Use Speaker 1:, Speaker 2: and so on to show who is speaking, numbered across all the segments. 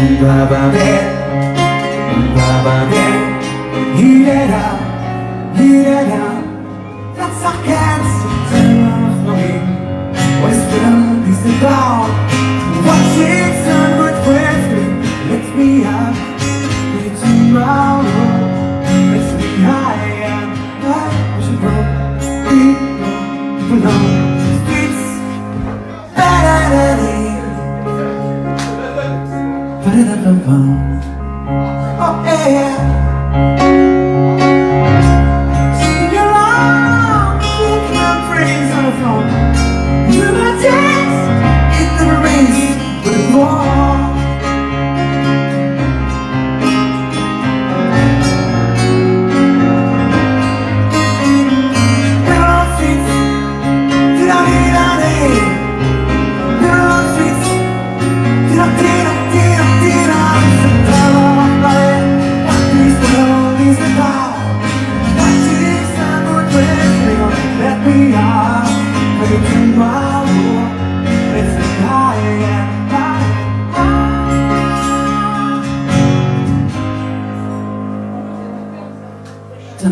Speaker 1: Iba babe, iba lá, Hirera, hirera That's our cancer to love me Western is the dog Ba-da-da-bum-bum Oh yeah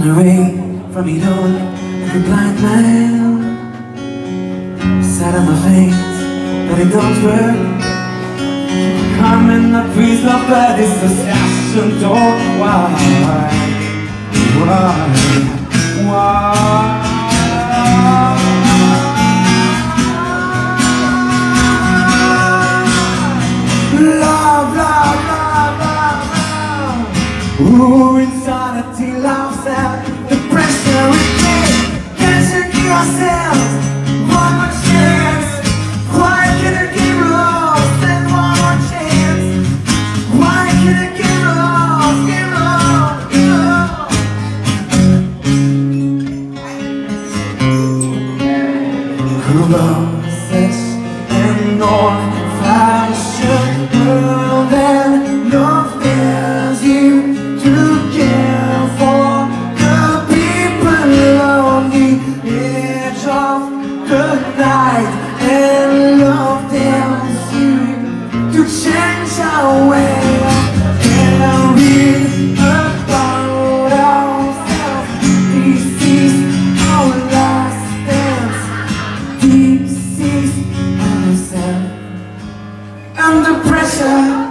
Speaker 1: Away from me, Lord, like a blind man. Sat on my face, but it don't work. Come in the priest of session door. Why? Why? Ooh, insanity loves out the pressure is big. Can't you give yourselves one more chance? Why can't I give lost and one more chance? Why can't I give lost, give lost, give lost? Roses under